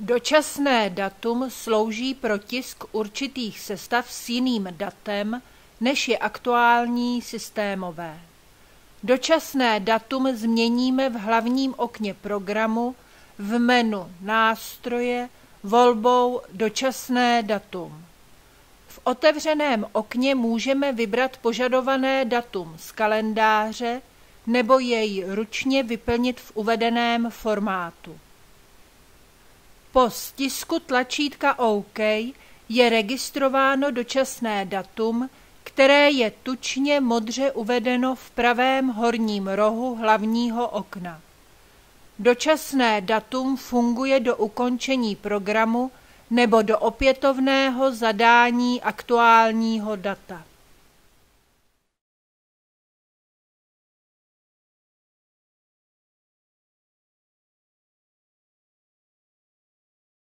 Dočasné datum slouží pro tisk určitých sestav s jiným datem, než je aktuální systémové. Dočasné datum změníme v hlavním okně programu v menu Nástroje volbou Dočasné datum. V otevřeném okně můžeme vybrat požadované datum z kalendáře nebo jej ručně vyplnit v uvedeném formátu. Po stisku tlačítka OK je registrováno dočasné datum, které je tučně modře uvedeno v pravém horním rohu hlavního okna. Dočasné datum funguje do ukončení programu nebo do opětovného zadání aktuálního data.